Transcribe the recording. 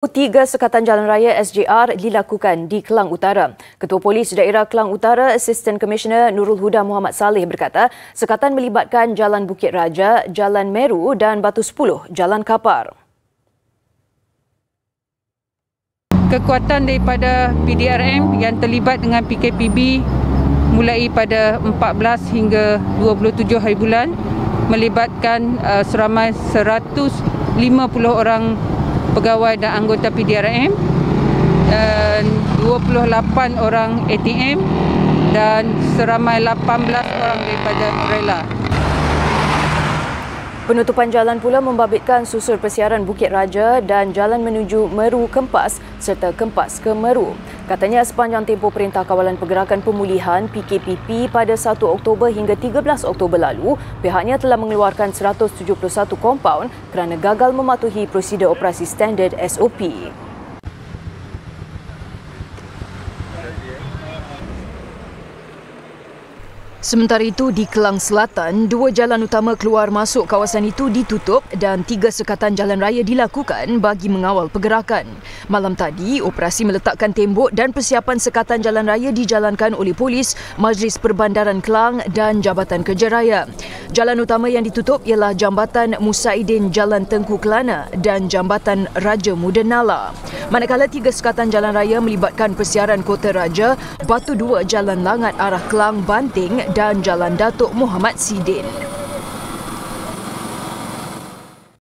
Tiga sekatan jalan raya SJR dilakukan di Kelang Utara. Ketua Polis Daerah Kelang Utara, Assistant Commissioner Nurul Huda Muhammad Saleh berkata, sekatan melibatkan Jalan Bukit Raja, Jalan Meru dan Batu Sepuluh, Jalan Kapar. Kekuatan daripada PDRM yang terlibat dengan PKPB mulai pada 14 hingga 27 hari bulan melibatkan uh, seramai 150 orang pegawai dan anggota PDRM dan 28 orang ATM dan seramai 18 orang daripada rela. Penutupan jalan pula membabitkan susur persiaran Bukit Raja dan jalan menuju Meru Kempas serta Kempas ke Meru. Katanya sepanjang tempoh Perintah Kawalan Pergerakan Pemulihan PKPP pada 1 Oktober hingga 13 Oktober lalu, pihaknya telah mengeluarkan 171 kompaun kerana gagal mematuhi prosedur operasi standard SOP. Sementara itu, di Kelang Selatan, dua jalan utama keluar masuk kawasan itu ditutup dan tiga sekatan jalan raya dilakukan bagi mengawal pergerakan. Malam tadi, operasi meletakkan tembok dan persiapan sekatan jalan raya dijalankan oleh polis, Majlis Perbandaran Kelang dan Jabatan Kerja Raya. Jalan utama yang ditutup ialah Jambatan Musaidin Jalan Tengku Kelana dan Jambatan Raja Muda Nala. Manakala tiga sekatan jalan raya melibatkan persiaran Kota Raja, Batu Dua Jalan Langat arah Kelang Banting dan Jalan Datuk Muhammad Sidin.